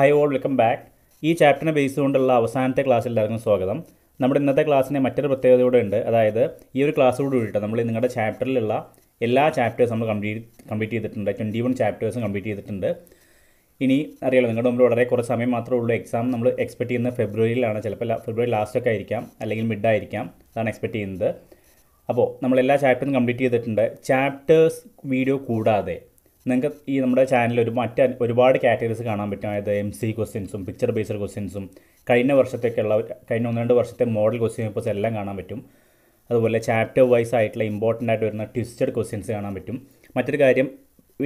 Hi all welcome back ഈ ചാപ്റ്ററിനെ base കൊണ്ടുള്ള അവസാനത്തെ ക്ലാസ്സിൽ എല്ലാവർക്കും സ്വാഗതം. നമ്മുടെ ഇന്നത്തെ ക്ലാസ്സിനെ മറ്റൊരു പ്രത്യേകതയോടെ ഉണ്ട്. അതായത് ഈ ഒരു ക്ലാസ്സോട് കൂടിയിട്ട് നമ്മൾ നിങ്ങളുടെ ചാപ്റ്ററിലുള്ള എല്ലാ ചാപ്റ്റേഴ്സും നമ്മൾ കംപ്ലീറ്റ് കംപ്ലീറ്റ് ചെയ്തിട്ടുണ്ട്. ട്വന്റി വൺ ചാപ്റ്റേഴ്സും കംപ്ലീറ്റ് ചെയ്തിട്ടുണ്ട്. ഇനി അറിയാലോ നിങ്ങളുടെ മുമ്പിൽ വളരെ കുറച്ച് സമയം മാത്രമേ ഉള്ളൂ. എക്സാം നമ്മൾ എക്സ്പെക്ട് ചെയ്യുന്ന ഫെബ്രുവരിയിലാണ് ചിലപ്പോൾ ഫെബ്രുവരി ലാസ്റ്റൊക്കെ ആയിരിക്കാം. അല്ലെങ്കിൽ മിഡ് ആയിരിക്കാം. അതാണ് എക്സ്പെക്ട് ചെയ്യുന്നത്. അപ്പോൾ നമ്മൾ എല്ലാ ചാപ്റ്ററും കംപ്ലീറ്റ് ചെയ്തിട്ടുണ്ട്. ചാപ്റ്റേഴ്സ് വീഡിയോ കൂടാതെ. നിങ്ങൾക്ക് ഈ നമ്മുടെ ചാനലിൽ ഒരു മറ്റ് ഒരുപാട് കാറ്റഗറീസ് കാണാൻ പറ്റും. അതായത് എം സി ക്വസ്റ്റ്യൻസും പിക്ചർ ബേസ്ഡ് ക്വസ്റ്റ്യൻസും കഴിഞ്ഞ വർഷത്തേക്കുള്ള കഴിഞ്ഞ ഒന്ന് രണ്ട് വർഷത്തെ മോഡൽ ക്വസ്റ്റ്യൻ പേപ്പേഴ്സ് എല്ലാം കാണാൻ പറ്റും. അതുപോലെ ചാപ്റ്റർ വൈസ് ആയിട്ടുള്ള ഇമ്പോർട്ടന്റ് ആയിട്ട് വരുന്ന ട്വിസ്റ്റഡ് ക്വസ്റ്റ്യൻസ് കാണാൻ പറ്റും. മറ്റൊരു കാര്യം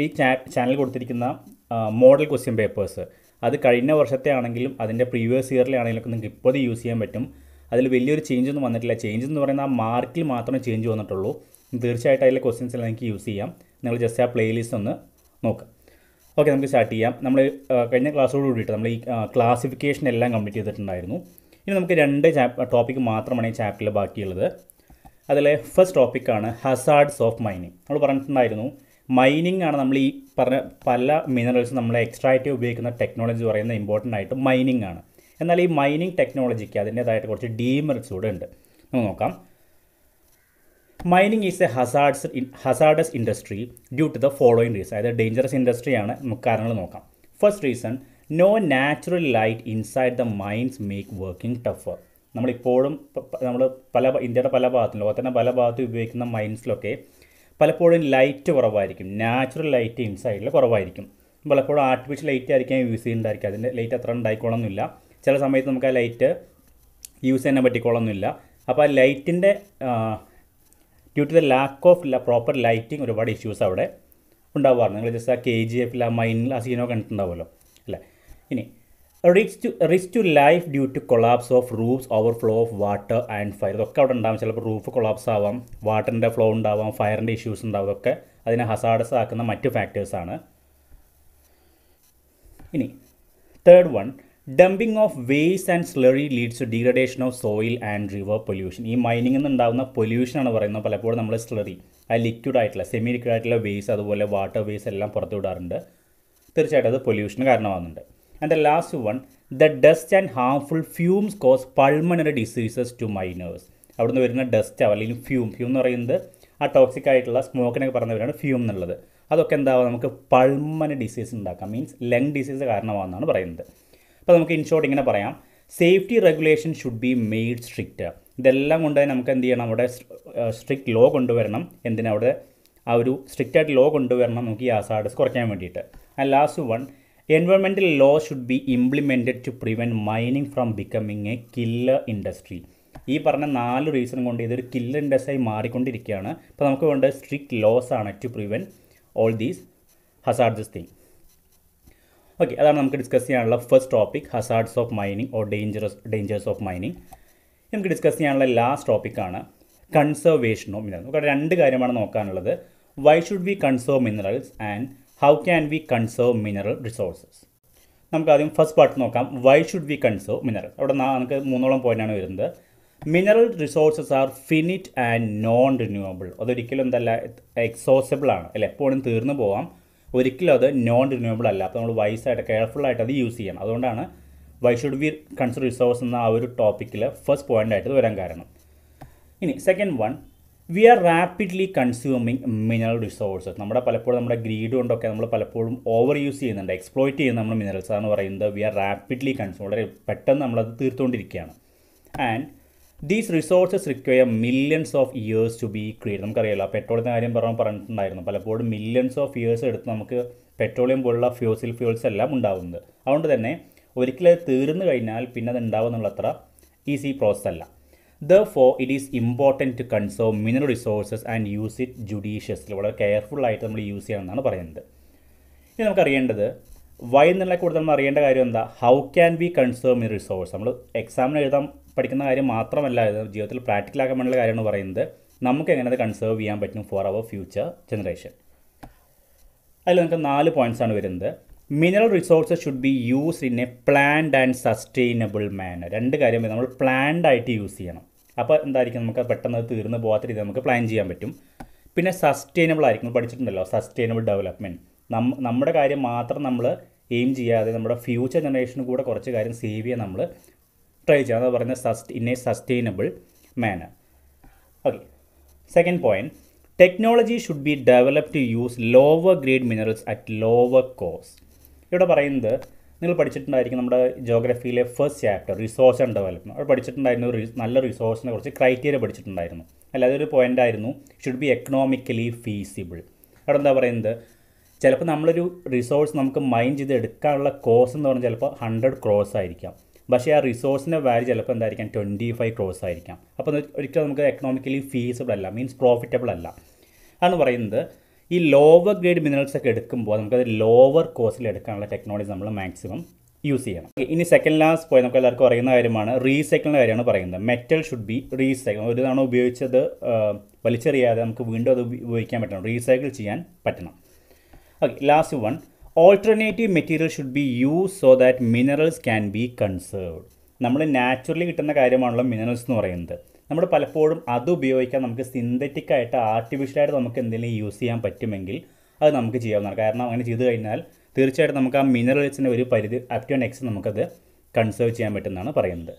ഈ ചാനൽ കൊടുത്തിരിക്കുന്ന മോഡൽ ക്വസ്റ്റ്യൻ പേപ്പേഴ്സ് അത് കഴിഞ്ഞ വർഷത്തെ ആണെങ്കിലും അതിന്റെ പ്രീവിയസ് ഇയറിലെ ആണെങ്കിലും ഒക്കെ നിങ്ങൾക്ക് ഇപ്പോൾ യൂസ് ചെയ്യാൻ പറ്റും. അതിൽ വലിയൊരു ചേഞ്ച് ഒന്നും വന്നിട്ടില്ല. ചേഞ്ച് എന്ന് പറയുന്ന ആ മാർക്കിൽ മാത്രമേ ചേഞ്ച് വന്നിട്ടുള്ളൂ. തീർച്ചയായിട്ടും അതിലെ ക്വസ്റ്റ്യൻസ് എല്ലാം നിങ്ങൾക്ക് യൂസ് ചെയ്യാം. നിങ്ങൾ ജസ്റ്റ് ആ പ്ലേലിസ്റ്റ് ഒന്ന് നോക്കുക ഓക്കെ നമുക്ക് സ്റ്റാർട്ട് ചെയ്യാം. നമ്മൾ കഴിഞ്ഞ ക്ലാസ്സോട് കൂടിയിട്ട് നമ്മൾ ഈ ക്ലാസിഫിക്കേഷൻ എല്ലാം കംപ്ലീറ്റ് ചെയ്തിട്ടുണ്ടായിരുന്നു. ഇനി നമുക്ക് രണ്ട് ടോപ്പിക്ക് മാത്രമാണ് ഈ ചാപ്റ്ററിൽ ബാക്കിയുള്ളത്. അതിലെ ഫസ്റ്റ് ടോപ്പിക്കാണ് ഹസാർഡ്സ് ഓഫ് മൈനിങ് നമ്മൾ പറഞ്ഞിട്ടുണ്ടായിരുന്നു മൈനിങ് ആണ് നമ്മൾ ഈ പറഞ്ഞ പല മിനറൽസ് നമ്മൾ എക്സ്ട്രാക്റ്റ് ഉപയോഗിക്കുന്ന ടെക്നോളജി പറയുന്ന ഇമ്പോർട്ടന്റ് ആയിട്ട് മൈനിങ് ആണ്. എന്നാൽ ഈ മൈനിങ് ടെക്നോളജിക്ക് അതിന്റേതായിട്ട് കുറച്ച് ഡീമെറിറ്റ്സ് കൂടെ ഉണ്ട്. നമുക്ക് നോക്കാം. Mining is a hazards hazardous industry due to the following reason അതായത് ഡേഞ്ചറസ് ഇൻഡസ്ട്രിയാണ് നമുക്ക് കാരണങ്ങൾ നോക്കാം. First reason no natural light inside the mines make working tougher നമ്മളിപ്പോഴും നമ്മൾ പല ഇന്ത്യയുടെ പല ഭാഗത്തും ലോകത്തിന്റെ പല ഭാഗത്തും ഉപയോഗിക്കുന്ന മൈൻസിലൊക്കെ പലപ്പോഴും ലൈറ്റ് കുറവായിരിക്കും. നാച്ചുറൽ ലൈറ്റ് ഇൻസൈഡിൽ കുറവായിരിക്കും. പലപ്പോഴും ആർട്ടിഫിഷ്യൽ ലൈറ്റ് ആയിരിക്കാം യൂസ് ചെയ്യുന്നുണ്ടായിരിക്കും. അതിന്റെ ലൈറ്റ് അത്ര ഉണ്ടായിക്കോളൊന്നുമില്ല. ചില സമയത്ത് നമുക്ക് ആ ലൈറ്റ് യൂസ് ചെയ്യാൻ പറ്റിക്കോളൊന്നുമില്ല. അപ്പോൾ ആ ലൈറ്റിന്റെ due to the lack of proper lighting ഒരുപാട് ഇഷ്യൂസ് അവിടെ ഉണ്ടാവാറുണ്ട് നിങ്ങൾ ജസ്റ്റ് ആ കെ ജി എഫിൽ ആ മൈനിൽ ആ സീനോ കണ്ടിട്ടുണ്ടാവുമല്ലോ അല്ലേ? ഇനി risk to risk to life due to collapse of roofs overflow of water and fire ഇതൊക്കെ അവിടെ ഉണ്ടാവും. ചിലപ്പോൾ റൂഫ് കൊളാപ്സ് ആവാം വാട്ടറിന്റെ ഫ്ലോ ഉണ്ടാവാം ഫയറിന്റെ ഇഷ്യൂസ് ഉണ്ടാവും. ഇതൊക്കെ അതിനെ ഹസാഡസ് ആക്കുന്ന മറ്റ് ഫാക്ടേഴ്സാണ് ഇനി third one dumping of waste and slurry leads to degradation of soil and river pollution ഈ മൈനിങ്ങിൽ നിന്ന് ഉണ്ടാകുന്ന പൊല്യൂഷനാണ് പറയുന്നത്. പലപ്പോഴും നമ്മൾ സ്ലറി ആ ലിക്വിഡ് ആയിട്ടുള്ള സെമി ലിക്വിഡ് ആയിട്ടുള്ള വേസ്റ്റ് അതുപോലെ വാട്ടർ വേസ്റ്റ് എല്ലാം പുറത്തു വിടാറുണ്ട്. തീർച്ചയായിട്ടും അത് പൊല്യൂഷന് കാരണമാകുന്നുണ്ട് and the last one the dust and harmful fumes cause pulmonary diseases to miners അവിടുന്ന് വരുന്ന ഡസ്റ്റ് അല്ലെങ്കിൽ ഫ്യൂം ഫ്യൂം എന്ന് പറയുന്നത് ആ ടോക്സിക് ആയിട്ടുള്ള സ്മോക്കിനൊക്കെ പറഞ്ഞവരാണ് ഫ്യൂം എന്നുള്ളത്. അതൊക്കെ എന്താവും? നമുക്ക് പൾമണറി ഡിസീസ് ഉണ്ടാക്കാം മീൻസ് ലങ് ഡിസീസ് കാരണമാണെന്നാണ് പറയുന്നത്. അപ്പോൾ നമുക്ക് ഇൻഷോർട്ട് ഇങ്ങനെ പറയാം. Safety regulation should be made strict ഇതെല്ലാം കൊണ്ട് നമുക്ക് എന്ത് ചെയ്യണം? അവിടെ സ്ട്രിക്റ്റ് ലോ കൊണ്ടുവരണം. എന്തിനാ അവിടെ ആ ഒരു സ്ട്രിക്റ്റ് ആയിട്ട് ലോ കൊണ്ടുവരണം നമുക്ക് ഈ ആസാഡസ് കുറയ്ക്കാൻ വേണ്ടിയിട്ട്. And last one എൻവയോൺമെന്റൽ law should be implemented to prevent mining from becoming a killer industry ഈ പറഞ്ഞ നാല് റീസൺ കൊണ്ട് ഇതൊരു കില്ലർ ഇൻഡസ്ട്രി ആയി മാറിക്കൊണ്ടിരിക്കുകയാണ്. അപ്പോൾ നമുക്ക് വേണ്ട സ്ട്രിക്റ്റ് ലോസ് ആണ് to prevent all these hazardous thing okay അതാണ് നമുക്ക് ഡിസ്കസ് ചെയ്യാനുള്ള first topic hazards of mining or dangerous dangers of mining നമുക്ക് ഡിസ്കസ് ചെയ്യാനുള്ള ലാസ്റ്റ് ടോപ്പിക്കാണ് കൺസർവേഷൻ ഓഫ് മിനറൽ നമുക്ക് രണ്ട് കാര്യമാണ് നോക്കാനുള്ളത്. Why should we conserve minerals and how can we conserve mineral resources നമുക്ക് ആദ്യം ഫസ്റ്റ് പാർട്ട് നോക്കാം. Why should we conserve mineral അവിടെ നമുക്ക് മൂന്നോളം പോയിന്റാണ് വരുന്നത്. Mineral resources are finite and non renewable അതൊരിക്കലും എന്തല്ല എക്സോസബിൾ ആണ്. അല്ലെ? എപ്പോഴും തീർന്നു പോവാം. ഒരിക്കലും അത് നോൺ റിന്യൂവബിൾ അല്ല. അപ്പോൾ നമ്മൾ വൈസായിട്ട് കെയർഫുള്ളായിട്ട് അത് യൂസ് ചെയ്യണം. അതുകൊണ്ടാണ് why should we consider resource എന്ന ആ ഒരു ടോപ്പിക്കിൽ ഫസ്റ്റ് പോയിന്റ് ആയിട്ട് വരാൻ കാരണം. ഇനി second one we are rapidly consuming mineral resources നമ്മുടെ പലപ്പോഴും നമ്മുടെ ഗ്രീഡ് കൊണ്ടൊക്കെ നമ്മൾ പലപ്പോഴും ഓവർ യൂസ് ചെയ്യുന്നുണ്ട്. എക്സ്പ്ലോയിറ്റ് ചെയ്യുന്ന നമ്മൾ മിനറൽസ് എന്ന് പറയുന്നത് വി ആർ റാപ്പിഡ്ലി കൺസ്യൂം വളരെ പെട്ടെന്ന് നമ്മളത് തീർത്തുകൊണ്ടിരിക്കുകയാണ്. And these resources require millions of years to be create നമുക്കറിയാലോ പെട്രോളിന്റെ കാര്യം പറഞ്ഞു പറഞ്ഞിട്ടുണ്ടായിരുന്നു. പലപ്പോഴും മില്യൺസ് ഓഫ് ഇയേഴ്സ് എടുത്ത് നമുക്ക് പെട്രോളിയം പോലുള്ള ഫ്യൂസിൽ ഫ്യൂൾസ് എല്ലാം ഉണ്ടാവുന്നത്. അതുകൊണ്ട് തന്നെ ഒരിക്കലും അത് തീർന്നു കഴിഞ്ഞാൽ പിന്നെ അത് ഉണ്ടാവുന്നുള്ള അത്ര ഈസി പ്രോസസ് അല്ല. Therefore it is important to conserve mineral resources and use it judiciously വളരെ കെയർഫുള്ളായിട്ട് നമ്മൾ യൂസ് ചെയ്യണം എന്നാണ് പറയുന്നത്. ഇനി നമുക്കറിയേണ്ടത് വൈ എന്നുള്ള കൂടുതൽ നമ്മൾ അറിയേണ്ട കാര്യം എന്താ? How can be conserve in resource നമ്മൾ എക്സാമിന് എഴുതാൻ പഠിക്കുന്ന കാര്യം മാത്രമല്ല ഇത് ജീവിതത്തിൽ പ്രാക്ടിക്കൽ ആക്കാൻ വേണ്ടിയുള്ള കാര്യമാണ് പറയുന്നത്. നമുക്ക് എങ്ങനെ അത് കൺസേർവ് ചെയ്യാൻ പറ്റും ഫോർ അവർ ഫ്യൂച്ചർ ജനറേഷൻ അതിൽ നമുക്ക് നാല് പോയിന്റ്സ് ആണ് വരുന്നത്. Mineral resources should be use in a planned and sustainable manner രണ്ട് കാര്യം നമ്മൾ പ്ലാൻഡ് ആയിട്ട് യൂസ് ചെയ്യണം. അപ്പോൾ എന്തായിരിക്കും? നമുക്ക് പെട്ടെന്ന് തീർന്നു പോകാത്ത രീതി നമുക്ക് പ്ലാൻ ചെയ്യാൻ പറ്റും. പിന്നെ സസ്റ്റൈനബിൾ ആയിരിക്കും. പഠിച്ചിട്ടുണ്ടല്ലോ സസ്റ്റൈനബിൾ ഡെവലപ്മെന്റ് നമ്മുടെ കാര്യം മാത്രം നമ്മൾ എയിം ചെയ്യാതെ നമ്മുടെ ഫ്യൂച്ചർ ജനറേഷന് കൂടെ കുറച്ച് കാര്യം സേവ് ചെയ്യാൻ നമ്മൾ ട്രൈ ചെയ്യാം എന്ന് പറയുന്നത് സസ്റ്റ് in a sustainable manner okay second point technology should be develop to use lower grade minerals at lower cost ഇവിടെ പറയുന്നത് നിങ്ങൾ പഠിച്ചിട്ടുണ്ടായിരിക്കും നമ്മുടെ ജോഗ്രഫിയിലെ first chapter resource and development അവിടെ പഠിച്ചിട്ടുണ്ടായിരുന്നു നല്ല റിസോഴ്സിനെ കുറിച്ച് ക്രൈറ്റീരിയ പഠിച്ചിട്ടുണ്ടായിരുന്നു. അല്ല അതൊരു പോയിന്റ് ആയിരുന്നു. ഷുഡ് ബി എക്കണോമിക്കലി ഫീസിബിൾ അവിടെ എന്താ പറയുന്നത്? ചിലപ്പോൾ നമ്മളൊരു റിസോഴ്സ് നമുക്ക് മൈൻഡ് ചെയ്ത് എടുക്കാനുള്ള കോസ്റ്റ് എന്ന് പറഞ്ഞാൽ ചിലപ്പോൾ ഹൺഡ്രഡ് ക്രോസ് ആയിരിക്കാം. പക്ഷേ ആ റിസോഴ്സിന്റെ വാല്യൂ ചിലപ്പോൾ എന്തായിരിക്കാം? ട്വന്റി ഫൈവ് ക്രോസ് ആയിരിക്കാം അപ്പോൾ ഒരിക്കലും നമുക്ക് എക്കണോമിക്കലി ഫീസിബിൾ അല്ല. മീൻസ് പ്രോഫിറ്റബിൾ അല്ല. ആണ് പറയുന്നത്. ഈ ലോവർ ഗ്രേഡ് മിനറൽസ് ഒക്കെ എടുക്കുമ്പോൾ നമുക്കത് ലോവർ കോസ്റ്റിൽ എടുക്കാനുള്ള ടെക്നോളജി നമ്മൾ മാക്സിമം യൂസ് ചെയ്യണം. ഇനി സെക്കൻഡ് ലാസ്റ്റ് പോയി നമുക്ക് എല്ലാവർക്കും അറിയുന്ന കാര്യമാണ്. റീസൈക്കിളിന്റെ കാര്യമാണ് പറയുന്നത്. മെറ്റൽ ഷുഡ് ബി റീസൈക്കിൾ ഒരു തവണ ഉപയോഗിച്ചത് വലിച്ചെറിയാതെ നമുക്ക് വീണ്ടും അത് ഉപയോഗിക്കാൻ പറ്റണം. റീസൈക്കിൾ ചെയ്യാൻ പറ്റണം. Okay last one alternative material should be use so that minerals can be conserved നമ്മൾ നാച്ചുറലി കിട്ടുന്ന കാര്യമാണല്ലോ മിനറൽസ് എന്ന് പറയുന്നത്. നമ്മൾ പലപ്പോഴും അത് ഉപയോഗിക്കാൻ നമുക്ക് സിന്തറ്റിക് ആയിട്ട് ആർട്ടിഫിഷ്യലായിട്ട് നമുക്ക് എന്തെങ്കിലും യൂസ് ചെയ്യാൻ പറ്റുമെങ്കിൽ അത് നമുക്ക് ചെയ്യാവുന്നതാണ്. കാരണം അങ്ങനെ ചെയ്തു കഴിഞ്ഞാൽ തീർച്ചയായിട്ടും നമുക്ക് ആ മിനറൽസിന്റെ ഒരു പരിധി അപ് ടു നെക്സ്റ്റ് നമുക്കത് കൺസേർവ് ചെയ്യാൻ പറ്റുമെന്നാണ് പറയുന്നത്.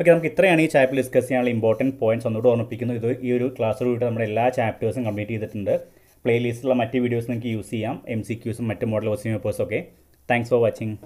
ഓക്കെ നമുക്ക് ഇത്രയാണ് ഈ ചാപ്റ്റർ ഡിസ്കസ് ചെയ്യാനുള്ള ഇമ്പോർട്ടന്റ് പോയിന്റ്സ് ഒന്നുകൂടെ ഓർമ്മിപ്പിക്കുന്നു. ഇത് ഈ ഒരു ക്ലാസ് ക്ലാസ്സിലൂടെ നമ്മുടെ എല്ലാ ചാപ്റ്റേഴ്സും കംപ്ലീറ്റ് ചെയ്തിട്ടുണ്ട്. പ്ലേലിസ്റ്റിലുള്ള മറ്റ് വീഡിയോസ് നിങ്ങൾക്ക് യൂസ് ചെയ്യാം. എം സി ക്യൂസും മറ്റ് മോഡൽ ക്വസ്റ്റ്യൻ പേപ്പേഴ്സും ഒക്കെ. Thanks for watching